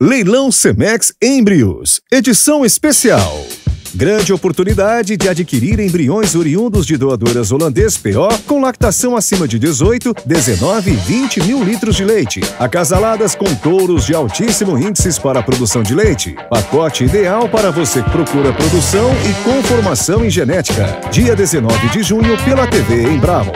Leilão Semex Embrios, edição especial. Grande oportunidade de adquirir embriões oriundos de doadoras holandês PO com lactação acima de 18, 19 e 20 mil litros de leite. Acasaladas com touros de altíssimo índices para a produção de leite. Pacote ideal para você que procura produção e conformação em genética. Dia 19 de junho pela TV em Bravo.